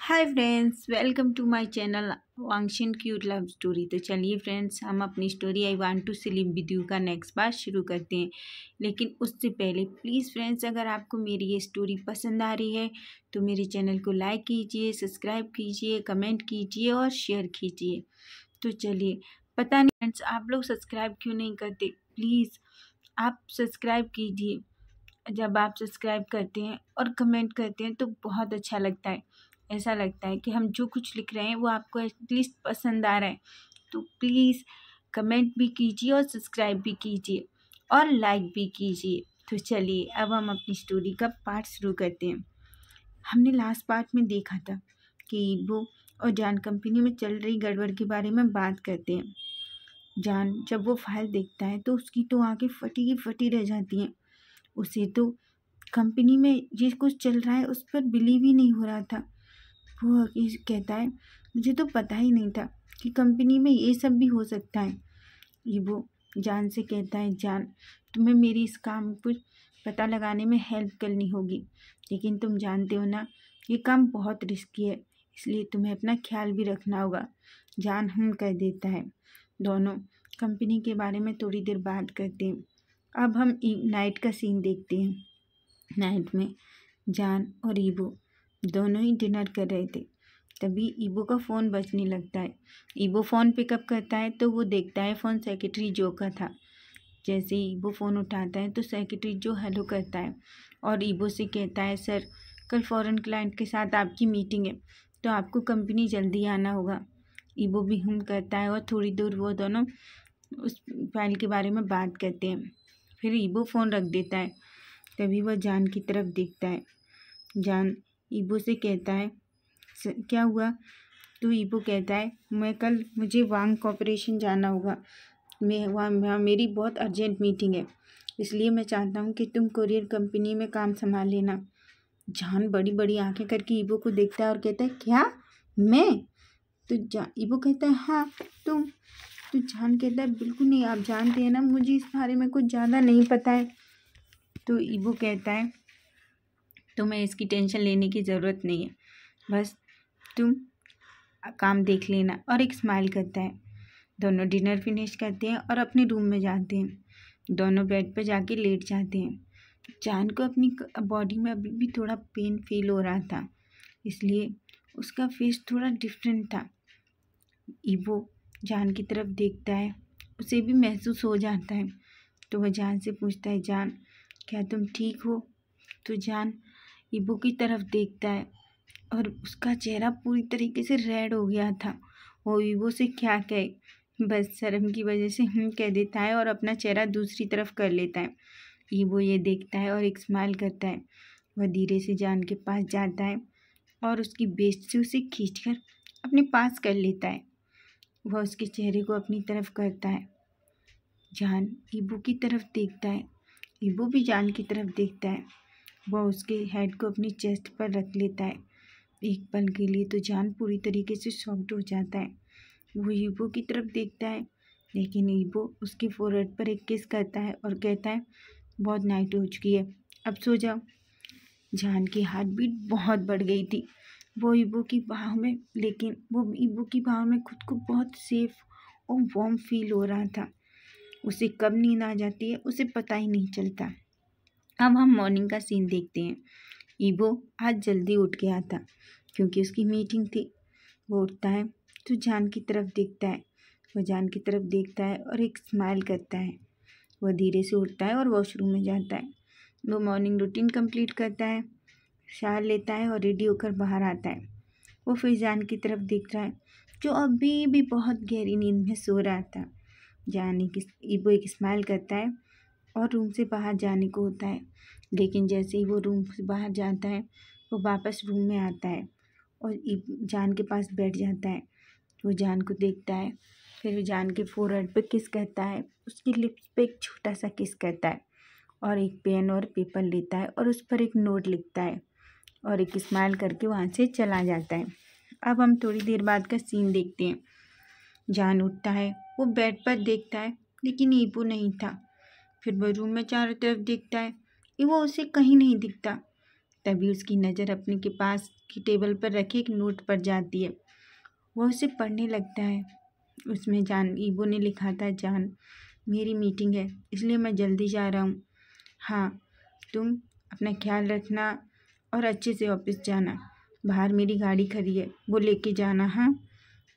Hi friends welcome to my channel वांगशिन cute love story तो चलिए friends हम अपनी story I want to sleep with you का next part शुरू करते हैं। लेकिन उससे पहले प्लीज़ फ्रेंड्स अगर आपको मेरी ये स्टोरी पसंद आ रही है तो मेरे चैनल को लाइक कीजिए सब्सक्राइब कीजिए कमेंट कीजिए और शेयर कीजिए। तो चलिए, पता नहीं फ्रेंड्स आप लोग सब्सक्राइब क्यों नहीं करते? प्लीज़ आप सब्सक्राइब कीजिए। जब आप सब्सक्राइब करते हैं और कमेंट करते हैं तो बहुत अच्छा लगता है। ऐसा लगता है कि हम जो कुछ लिख रहे हैं वो आपको एटलीस्ट पसंद आ रहा है। तो प्लीज़ कमेंट भी कीजिए और सब्सक्राइब भी कीजिए और लाइक भी कीजिए। तो चलिए अब हम अपनी स्टोरी का पार्ट शुरू करते हैं। हमने लास्ट पार्ट में देखा था कि वो और जान कंपनी में चल रही गड़बड़ के बारे में बात करते हैं। जान जब वो फ़ाइल देखता है तो उसकी तो आँखें फटी की फटी रह जाती हैं। उसे तो कंपनी में जिस कुछ चल रहा है उस पर बिलीव ही नहीं हो रहा था। वो कहता है, मुझे तो पता ही नहीं था कि कंपनी में ये सब भी हो सकता है। वो जान से कहता है, जान, तुम्हें मेरी इस काम को पता लगाने में हेल्प करनी होगी। लेकिन तुम जानते हो ना, ये काम बहुत रिस्की है, इसलिए तुम्हें अपना ख्याल भी रखना होगा। जान हम कह देता है। दोनों कंपनी के बारे में थोड़ी देर बात करते हैं। अब हम नाइट का सीन देखते हैं। नाइट में जान और ईबो दोनों ही डिनर कर रहे थे। तभी ईबो का फ़ोन बजने लगता है। ईबो फ़ोन पिकअप करता है तो वो देखता है फ़ोन सेक्रेटरी जो का था। जैसे ईबो फ़ोन उठाता है तो सेक्रेटरी जो हेलो करता है और ईबो से कहता है, सर, कल फ़ॉरेन क्लाइंट के साथ आपकी मीटिंग है तो आपको कंपनी जल्दी आना होगा। ईबो भी हम करता है और थोड़ी दूर वो दोनों उस फ़ाइल के बारे में बात करते हैं। फिर ईबो फ़ोन रख देता है। तभी वह जान की तरफ़ देखता है। जान ईबो से कहता है। क्या हुआ? तो ईबो कहता है, मैं कल, मुझे वांग कॉपरेशन जाना होगा। मैं वहाँ वहाँ मेरी बहुत अर्जेंट मीटिंग है। इसलिए मैं चाहता हूँ कि तुम कोरियर कंपनी में काम संभाल लेना जान बड़ी बड़ी आँखें करके ईबो को देखता है और कहता है, क्या? मैं? तो जा, ईबो कहता है हाँ तुम तो जान कहता है, बिल्कुल नहीं, आप जानते हैं ना, मुझे इस बारे में कुछ ज़्यादा नहीं पता है। तो ईबो कहता है तुम्हें इसकी टेंशन लेने की ज़रूरत नहीं है। बस तुम काम देख लेना और एक स्माइल करता है। दोनों डिनर फिनिश करते हैं और अपने रूम में जाते हैं। दोनों बेड पर जाके लेट जाते हैं। जान को अपनी बॉडी में अभी भी थोड़ा पेन फील हो रहा था। इसलिए उसका फेस थोड़ा डिफरेंट था। ईवो जान की तरफ़ देखता है। उसे भी महसूस हो जाता है। तो वह जान से पूछता है, जान, क्या तुम ठीक हो? तो जान ईबो की तरफ़ देखता है और उसका चेहरा पूरी तरीके से रेड हो गया था। वो ईबो से क्या कहे? बस शर्म की वजह से हम कह देता है और अपना चेहरा दूसरी तरफ़ कर लेता है। ईबो ये देखता है और एक स्माइल करता है। वह धीरे से जान के पास जाता है और उसकी बेस्ट से उसे खींचकर अपने पास कर लेता है। वह उसके चेहरे को अपनी तरफ़ करता है। जान ईबो की तरफ़ देखता है। ईबो भी जान की तरफ़ देखता है। वह उसके हेड को अपनी चेस्ट पर रख लेता है। एक पल के लिए तो जान पूरी तरीके से सॉफ्ट हो जाता है। वो ईबो की तरफ़ देखता है, लेकिन ईबो उसके फोरहेड पर एक किस करता है और कहता है, बहुत नाइट हो चुकी है, अब सो जाओ। जान की हार्ट बीट बहुत बढ़ गई थी। वो ईबो की बाह में, लेकिन वो ईबो की बाह में खुद को बहुत सेफ़ और वार्म फील हो रहा था। उसे कब नींद आ जाती है, उसे पता ही नहीं चलता। अब हम मॉर्निंग का सीन देखते हैं। ईबो आज जल्दी उठ गया था, क्योंकि उसकी मीटिंग थी। वो उठता है तो जान की तरफ़ देखता है। वह जान की तरफ़ देखता है और एक स्माइल करता है। वह धीरे से उठता है और वॉशरूम में जाता है। वो मॉर्निंग रूटीन कंप्लीट करता है शार लेता है और रेडी होकर बाहर आता है। वो फिर जान की तरफ़ देख रहा है, जो अभी भी बहुत गहरी नींद में सो रहा था। जान एक ईबो एक स्माइल करता है और रूम से बाहर जाने को होता है। लेकिन जैसे ही वो रूम से बाहर जाता है, वो वापस रूम में आता है और जान के पास बैठ जाता है। वो जान को देखता है, फिर वो जान के फोरहेड पे किस करता है, उसकी लिप्स पे एक छोटा सा किस करता है और एक पेन और पेपर लेता है और उस पर एक नोट लिखता है और एक स्माइल करके वहाँ से चला जाता है। अब हम थोड़ी देर बाद का सीन देखते हैं। जान उठता है, वो बेड पर देखता है, लेकिन ईबू नहीं था। फिर वह रूम में चारों तरफ़ देखता है वो उसे कहीं नहीं दिखता। तभी उसकी नज़र अपने के पास की टेबल पर रखे एक नोट पर जाती है। वह उसे पढ़ने लगता है। उसमें जान, ईबो ने लिखा था, जान, मेरी मीटिंग है, इसलिए मैं जल्दी जा रहा हूँ। हाँ तुम अपना ख्याल रखना और अच्छे से ऑफ़िस जाना। बाहर मेरी गाड़ी खड़ी है, वो लेके जाना हाँ?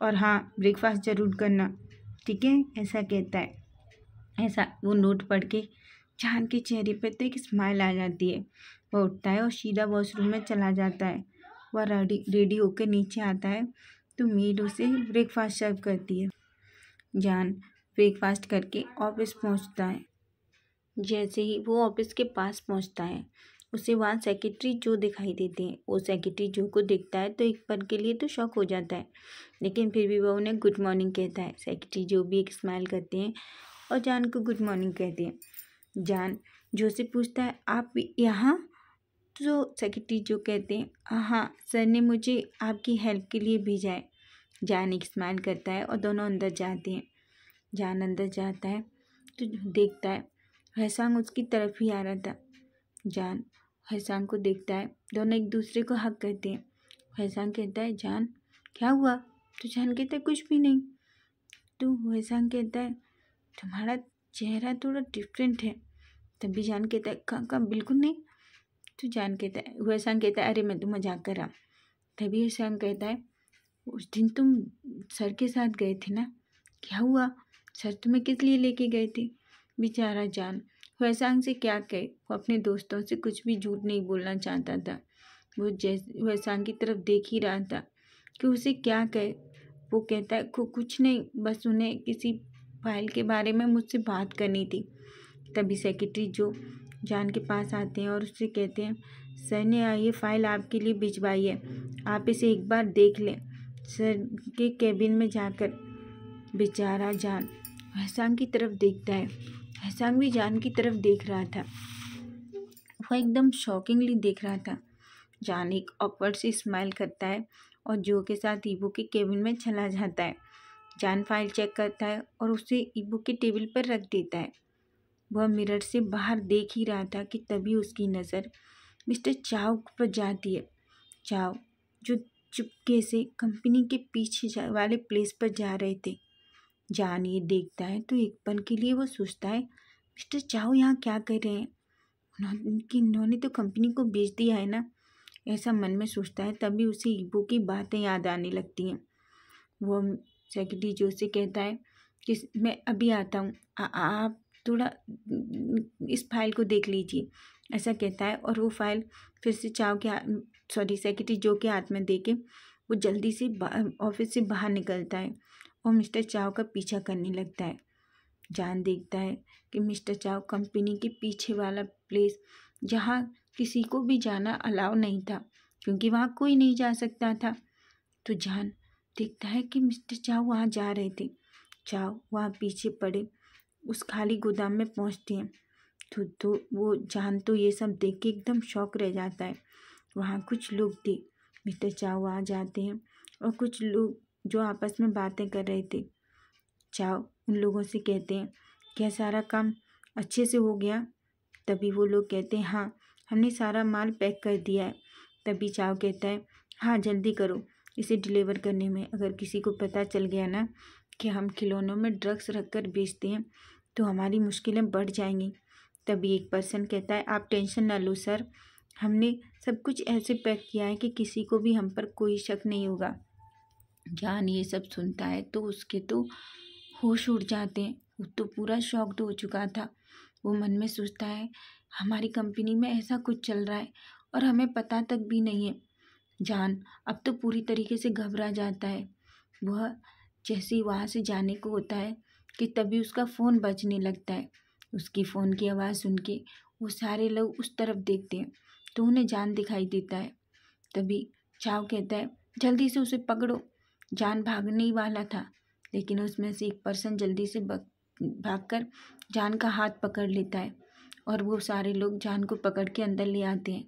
और हाँ ब्रेकफास्ट ज़रूर करना, ठीक है? ऐसा कहता है। ऐसा वो नोट पढ़ के जान के चेहरे पर तो एक स्माइल आ जाती है। वह उठता है और सीधा वॉशरूम में चला जाता है। वह रेडी रेडी होकर नीचे आता है तो मेड उसे ब्रेकफास्ट सर्व करती है। जान ब्रेकफास्ट करके ऑफ़िस पहुँचता है। जैसे ही वो ऑफ़िस के पास पहुँचता है, उसे वहाँ सेक्रेटरी जो दिखाई देते हैं, वो सेक्रेटरी जो को देखता है तो एक पल के लिए तो शौक हो जाता है। लेकिन फिर भी वह उन्हें गुड मॉर्निंग कहता है। सेक्रेटरी जो भी एक स्माइल करते हैं और जान को गुड मॉर्निंग कहते हैं जान जो से पूछता है, आप यहाँ? तो सेक्रेटरी जो कहते हैं हाँ सर ने मुझे आपकी हेल्प के लिए भेजा है। जान एक स्माइल करता है और दोनों अंदर जाते हैं। जान अंदर जाता है तो देखता है हैसांग उसकी तरफ़ ही आ रहा था। जान हैसांग को देखता है, दोनों एक दूसरे को हक करते हैं। हैसांग कहता है, जान, क्या हुआ? तो जान कहता है, कुछ भी नहीं। तो हैसांग कहता है तुम्हारा चेहरा थोड़ा डिफरेंट है। तभी जान कहता है कहाँ कहाँ, बिल्कुल नहीं। तो जान कहता है वैसा कहता है, अरे, मैं तो मज़ाक कर रहा तभी हैसांग कहता है, उस दिन तुम सर के साथ गए थे ना? क्या हुआ? सर तुम्हें किस लिए लेके गए थे? बेचारा जान वैसांग से क्या कहे? वो अपने दोस्तों से कुछ भी झूठ नहीं बोलना चाहता था। वो जैसे वैसांग की तरफ़ देख ही रहा था कि उसे क्या कहे। वो कहता है कुछ नहीं, बस उन्हें किसी फ़ाइल के बारे में मुझसे बात करनी थी। तभी सेक्रेटरी जो जान के पास आते हैं और उससे कहते हैं, सर ने, ये फ़ाइल आपके लिए भिजवाई है। आप इसे एक बार देख लें। सर के केबिन में जाकर बेचारा जान हसांग की तरफ़ देखता है। हसांग भी जान की तरफ़ देख रहा था। वह एकदम शॉकिंगली देख रहा था। जान एक ऑकवर्ड से स्माइल करता है और जो के साथ ईबो के केबिन में चला जाता है। जान फ़ाइल चेक करता है और उसे ईबो के टेबल पर रख देता है। वह मिरर से बाहर देख ही रहा था कि तभी उसकी नज़र मिस्टर चाव पर जाती है। चाव, जो चुपके से कंपनी के पीछे वाले प्लेस पर जा रहे थे। जान ये देखता है तो एक पल के लिए वो सोचता है, मिस्टर चाव यहाँ क्या कर रहे हैं? उन्होंने इन्होंने तो कंपनी को बेच दिया है ना? ऐसा मन में सोचता है, तभी उसे ईबो की बातें याद आने लगती हैं। वो सेक्रेटरी जो से कहता है कि मैं अभी आता हूँ। आप थोड़ा इस फ़ाइल को देख लीजिए। ऐसा कहता है और वो फ़ाइल फिर से चाव के सॉरी, सेक्रेटरी जो के हाथ में दे के वो जल्दी से ऑफ़िस से बाहर निकलता है और मिस्टर चाव का पीछा करने लगता है। जान देखता है कि मिस्टर चाव कंपनी के पीछे वाला प्लेस जहाँ किसी को भी जाना अलाउ नहीं था, क्योंकि वहाँ कोई नहीं जा सकता था। तो जान देखता है कि मिस्टर चाव वहाँ जा रहे थे। चाव वहाँ पीछे पड़े, उस खाली गोदाम में पहुँचते हैं। तो तो वो जान तो ये सब देख के एकदम शौक रह जाता है। वहाँ कुछ लोग थे, मिस्टर चाव आ जाते हैं और कुछ लोग जो आपस में बातें कर रहे थे। चाव उन लोगों से कहते हैं, क्या सारा काम अच्छे से हो गया? तभी वो लोग कहते हैं हाँ हमने सारा माल पैक कर दिया है। तभी चाव कहता है हाँ जल्दी करो। इसे डिलीवर करने में अगर किसी को पता चल गया ना कि हम खिलौनों में ड्रग्स रख कर बेचते हैं तो हमारी मुश्किलें बढ़ जाएँगी। तभी एक पर्सन कहता है, आप टेंशन ना लो सर, हमने सब कुछ ऐसे पैक किया है कि किसी को भी हम पर कोई शक नहीं होगा। जान ये सब सुनता है तो उसके तो होश उड़ जाते हैं। वो तो पूरा शॉक्ड हो चुका था। वो मन में सोचता है, हमारी कंपनी में ऐसा कुछ चल रहा है और हमें पता तक भी नहीं है। जान अब तो पूरी तरीके से घबरा जाता है। वह जैसे ही वहाँ से जाने को होता है कि तभी उसका फ़ोन बजने लगता है। उसकी फ़ोन की आवाज़ सुन के वो सारे लोग उस तरफ़ देखते हैं तो उन्हें जान दिखाई देता है। तभी चाव कहता है, जल्दी से उसे पकड़ो। जान भागने ही वाला था, लेकिन उसमें से एक पर्सन जल्दी से भाग कर जान का हाथ पकड़ लेता है और वो सारे लोग जान को पकड़ के अंदर ले आते हैं।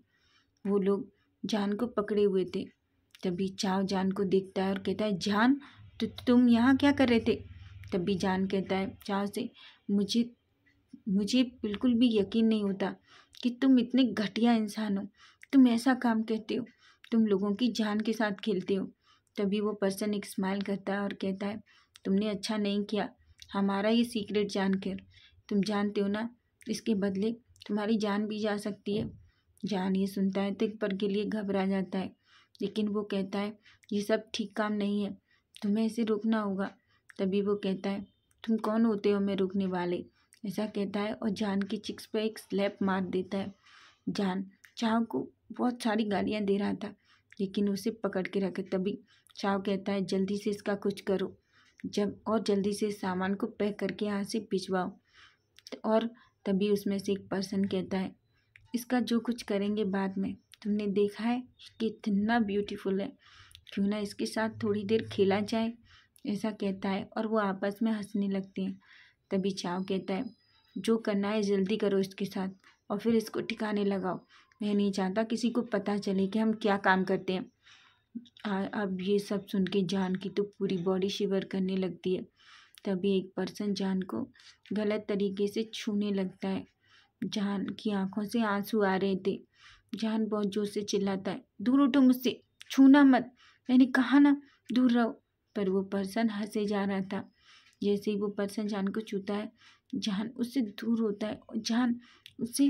वो लोग जान को पकड़े हुए थे। तभी चाव जान को देखता है और कहता है, जान तो तुम यहाँ क्या कर रहे थे? तभी जान कहता है, चाव से, मुझे मुझे बिल्कुल भी यकीन नहीं होता कि तुम इतने घटिया इंसान हो। तुम ऐसा काम कहते हो, तुम लोगों की जान के साथ खेलते हो। तभी वो पर्सन एक स्माइल करता है और कहता है, तुमने अच्छा नहीं किया, हमारा ये सीक्रेट जानकर तुम जानते हो ना, इसके बदले तुम्हारी जान भी जा सकती है। जान ये सुनता है तो एक पर के लिए घबरा जाता है। लेकिन वो कहता है, ये सब ठीक काम नहीं है, तुम्हें इसे रोकना होगा। तभी वो कहता है, तुम कौन होते हो मैं रुकने वाले? ऐसा कहता है और जान की चिक्स पर एक स्लैप मार देता है। जान, चाव को बहुत सारी गालियाँ दे रहा था, लेकिन उसे पकड़ के रखे तभी चाव कहता है, जल्दी से इसका कुछ करो। जब और जल्दी से सामान को पैक करके यहाँ से भिजवाओ। और तभी उसमें से एक पर्सन कहता है इसका जो कुछ करेंगे बाद में। तुमने देखा है कितना ब्यूटीफुल है। क्यों ना इसके साथ थोड़ी देर खेला जाए, ऐसा कहता है, और वो आपस में हंसने लगते हैं। तभी चाव कहता है, जो करना है जल्दी करो इसके साथ, और फिर इसको ठिकाने लगाओ। मैं नहीं चाहता किसी को पता चले कि हम क्या काम करते हैं। अब ये सब सुन के जान की तो पूरी बॉडी शिवर करने लगती है। तभी एक पर्सन जान को गलत तरीके से छूने लगता है। जान की आँखों से आँसू आ रहे थे। जान बहुत ज़ोर से चिल्लाता है, दूर उठो मुझसे, छूना मत। मैंने कहा ना, दूर रहो। पर वो पर्सन हंसे जा रहा था। जैसे ही वो पर्सन जान को छूता है, जान उससे दूर होता है और जान उसे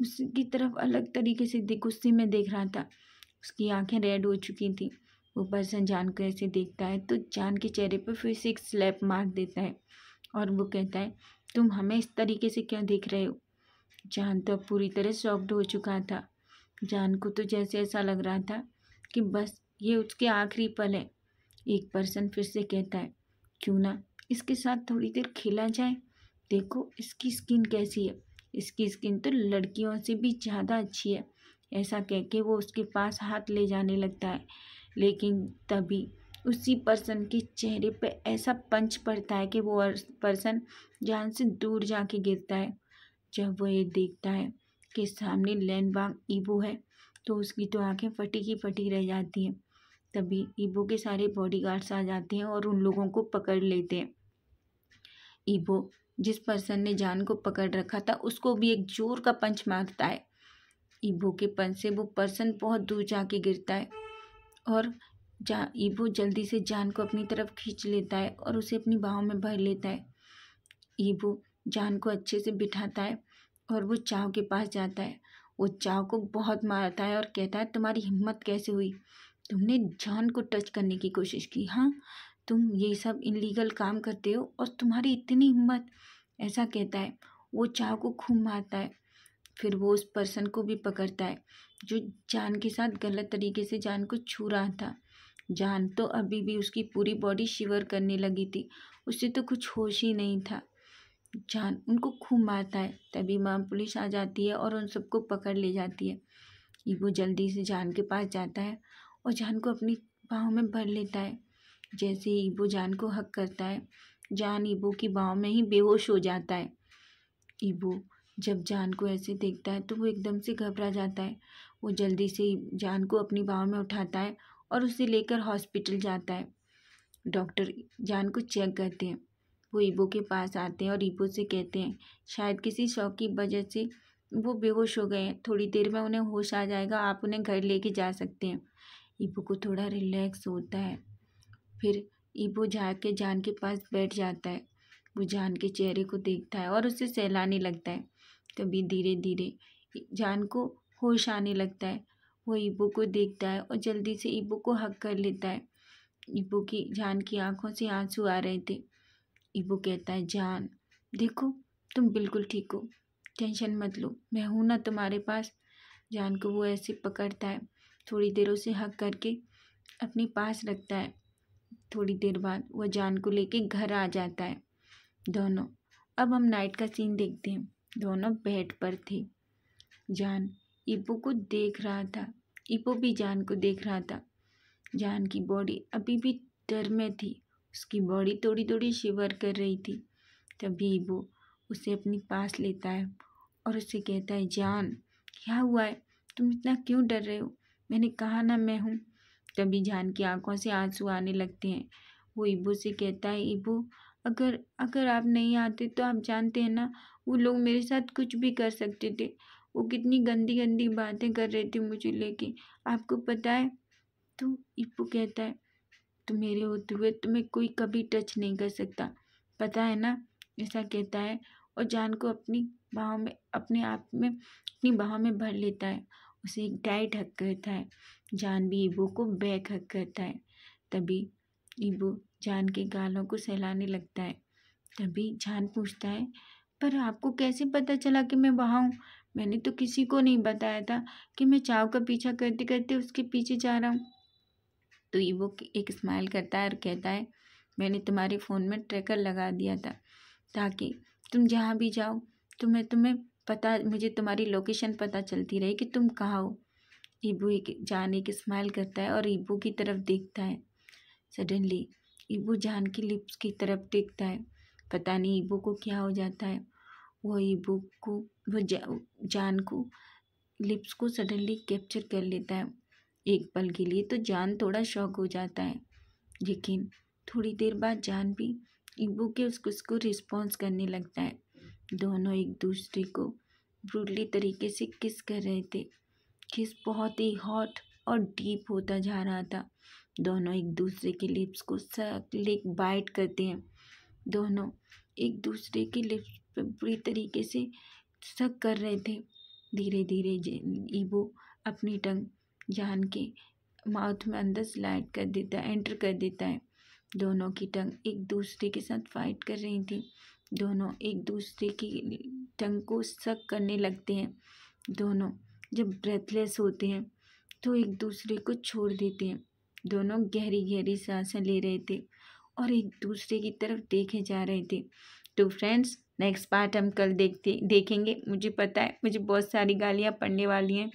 उसकी तरफ़ अलग तरीके से गुस्से में देख रहा था। उसकी आँखें रेड हो चुकी थी। वो पर्सन जान को ऐसे देखता है तो जान के चेहरे पर फिर से एक स्लैप मार देता है और वो कहता है तुम हमें इस तरीके से क्यों देख रहे हो? जान तो पूरी तरह शॉक्ड हो चुका था। जान को तो जैसे ऐसा लग रहा था कि बस ये उसके आखिरी पल है। एक पर्सन फिर से कहता है, क्यों ना इसके साथ थोड़ी देर खेला जाए? देखो इसकी स्किन कैसी है। इसकी स्किन तो लड़कियों से भी ज़्यादा अच्छी है। ऐसा कह के वो उसके पास हाथ ले जाने लगता है। लेकिन तभी उसी पर्सन के चेहरे पे ऐसा पंच पड़ता है कि वो पर्सन जान से दूर जाके गिरता है। जब वो ये देखता है कि सामने लैंड बाग ईबो है तो उसकी तो आँखें फटी की फटी रह जाती हैं। तभी ईबो के सारे बॉडीगार्ड्स आ जाते हैं और उन लोगों को पकड़ लेते हैं। ईबो जिस पर्सन ने जान को पकड़ रखा था, उसको भी एक ज़ोर का पंच मारता है। ईबो के पंच से वो पर्सन बहुत दूर जाके गिरता है और जा, ईबो जल्दी से जान को अपनी तरफ़ खींच लेता है और उसे अपनी बाहों में भर लेता है। ईबो जान को अच्छे से बिठाता है और वो चाव के पास जाता है। वो चाव को बहुत मारता है और कहता है, तुम्हारी हिम्मत कैसे हुई? तुमने जान को टच करने की कोशिश की हाँ? तुम ये सब इनलीगल काम करते हो और तुम्हारी इतनी हिम्मत? ऐसा कहता है। वो चाव को खूब मारता है। फिर वो उस पर्सन को भी पकड़ता है, जो जान के साथ गलत तरीके से जान को छू रहा था। जान तो अभी भी उसकी पूरी बॉडी शिवर करने लगी थी। उससे तो कुछ होश ही नहीं था। जान उनको खूब मारता है। तभी माँ पुलिस आ जाती है और उन सबको पकड़ ले जाती है। ईबो जल्दी से जान के पास जाता है और जान को अपनी बाहों में भर लेता है। जैसे ही ईबो जान को हक करता है, जान ईबो की बाहों में ही बेहोश हो जाता है। ईबो जब जान को ऐसे देखता है तो वो एकदम से घबरा जाता है। वो जल्दी से जान को अपनी बाहों में उठाता है और उसे लेकर हॉस्पिटल जाता है। डॉक्टर जान को चेक करते हैं। वो ईबो के पास आते हैं और ईबो से कहते हैं, शायद किसी शौक की वजह से वो बेहोश हो गए हैं। थोड़ी देर में उन्हें होश आ जाएगा, आप उन्हें घर लेके जा सकते हैं। ईबो को थोड़ा रिलैक्स होता है। फिर ईबो जाके जान के पास बैठ जाता है। वो जान के चेहरे को देखता है और उसे सहलाने लगता है। तभी धीरे धीरे जान को होश आने लगता है। वो ईबो को देखता है और जल्दी से ईबो को हक कर लेता है। ईबो की, जान की आँखों से आँसू आ रहे थे। ईबो कहता है, जान, देखो, तुम बिल्कुल ठीक हो। टेंशन मत लो, मैं हूँ ना तुम्हारे पास। जान को वो ऐसे पकड़ता है। थोड़ी देर उसे हक करके अपने पास रखता है। थोड़ी देर बाद वह जान को लेके घर आ जाता है। दोनों, अब हम नाइट का सीन देखते हैं। दोनों बेड पर थे। जान ईपो को देख रहा था। ईपो भी जान को देख रहा था। जान की बॉडी अभी भी डर में थी। उसकी बॉडी थोड़ी थोड़ी शिवर कर रही थी। तभी ईबो उसे अपनी पास लेता है और उसे कहता है, जान, क्या हुआ है? तुम इतना क्यों डर रहे हो? मैंने कहा ना मैं हूँ। तभी जान की आँखों से आँसू आने लगते हैं। वो ईबो से कहता है ईबो अगर अगर आप नहीं आते तो आप जानते हैं ना, वो लोग मेरे साथ कुछ भी कर सकते थे। वो कितनी गंदी गंदी बातें कर रहे थे मुझे लेके। आपको पता है तो इप्पू कहता है तो मेरे होते हुए तुम्हें कोई कभी टच नहीं कर सकता। पता है ना? ऐसा कहता है और जान को अपनी बाहों में, अपने आप में, अपनी बाहों में भर लेता है। उसे एक टाइट हक करता है। जान भी ईबो को बैक हक करता है। तभी ईबो जान के गालों को सहलाने लगता है। तभी जान पूछता है, पर आपको कैसे पता चला कि मैं वहाँ हूँ मैंने तो किसी को नहीं बताया था कि मैं चाव का पीछा करते करते उसके पीछे जा रहा हूँ। तो ईबो एक स्माइल करता है और कहता है, मैंने तुम्हारे फ़ोन में ट्रैकर लगा दिया था ताकि तुम जहाँ भी जाओ तो मैं तुम्हें पता, मुझे तुम्हारी लोकेशन पता चलती रहे कि तुम कहाँ हो। ईबू एक जान एक स्माइल करता है और ईबू की तरफ़ देखता है। सडनली ईबू जान की लिप्स की तरफ़ देखता है। पता नहीं ईबू को क्या हो जाता है। वो ईबू को वो जा, जान को लिप्स को सडनली कैप्चर कर लेता है एक पल के लिए तो जान थोड़ा शौक हो जाता है। लेकिन थोड़ी देर बाद जान भी ईबू के उसको उसको रिस्पॉन्स करने लगता है। दोनों एक दूसरे को ब्रूटली तरीके से किस कर रहे थे। किस बहुत ही हॉट और डीप होता जा रहा था। दोनों एक दूसरे के लिप्स को लेक बाइट करते हैं। दोनों एक दूसरे के लिप्स पर बुरी तरीके से सक कर रहे थे। धीरे धीरे ईबो अपनी टंग जान के माउथ में अंदर स्लाइड कर देता है एंटर कर देता है। दोनों की टंग एक दूसरे के साथ फाइट कर रही थी। दोनों एक दूसरे की टंग को सक करने लगते हैं। दोनों जब ब्रेथलेस होते हैं तो एक दूसरे को छोड़ देते हैं। दोनों गहरी गहरी साँसें ले रहे थे और एक दूसरे की तरफ़ देखे जा रहे थे। तो फ्रेंड्स नेक्स्ट पार्ट हम कल देखते, देखेंगे। मुझे पता है, मुझे बहुत सारी गालियाँ पढ़ने वाली हैं,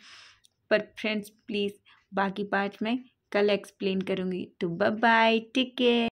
पर फ्रेंड्स प्लीज़ बाकी पार्ट मैं कल एक्सप्लेन करूँगी। तो बाय टेक केयर